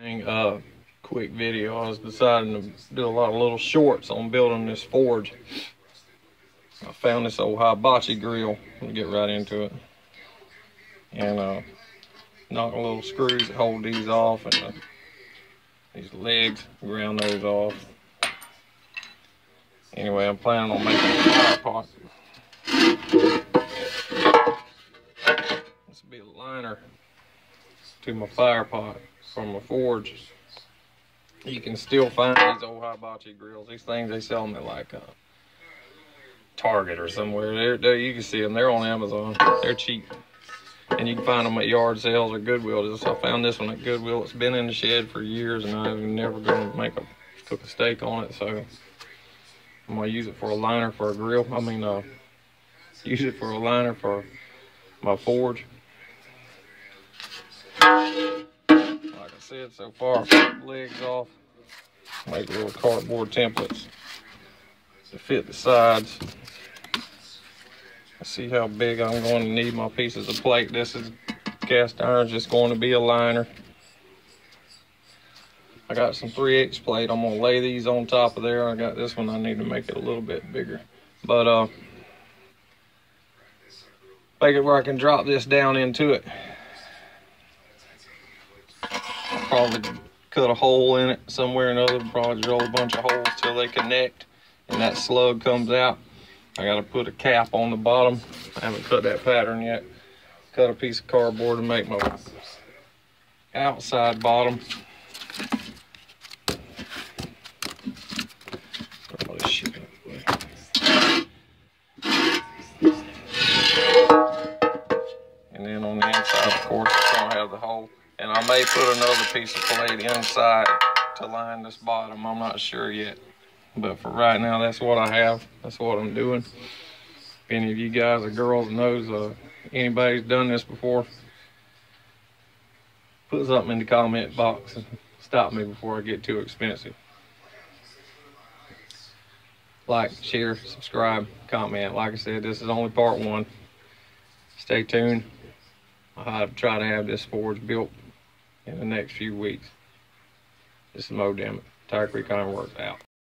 Uh, quick video. I was deciding to do a lot of little shorts on building this forge. I found this old hibachi grill. Let me get right into it. And uh, knock a little screws that hold these off and uh, these legs, ground those off. Anyway, I'm planning on making a fire pot. To my fire pot from my forge. You can still find these old hibachi grills. These things they sell them at like uh, Target or somewhere. They're, they're, you can see them. They're on Amazon. They're cheap, and you can find them at yard sales or Goodwill. Just I found this one at Goodwill. It's been in the shed for years, and I'm never gonna make a cook a steak on it. So I'm gonna use it for a liner for a grill. I mean, uh, use it for a liner for my forge. Said, so far, legs off. Make little cardboard templates to fit the sides. See how big I'm going to need my pieces of plate. This is cast iron, just going to be a liner. I got some 3 8 plate. I'm gonna lay these on top of there. I got this one. I need to make it a little bit bigger, but uh, make it where I can drop this down into it. Probably cut a hole in it somewhere or another. Probably drill a bunch of holes till they connect and that slug comes out. I gotta put a cap on the bottom. I haven't cut that pattern yet. Cut a piece of cardboard to make my outside bottom. And then on the inside, of course, it's gonna have the hole. And I may put another piece of plate inside to line this bottom. I'm not sure yet. But for right now, that's what I have. That's what I'm doing. If any of you guys or girls knows uh, anybody's done this before, put something in the comment box and stop me before I get too expensive. Like, share, subscribe, comment. Like I said, this is only part one. Stay tuned. I'll try to have this forge built in the next few weeks. This is Mo Dammit. Tired Creek Iron Works out.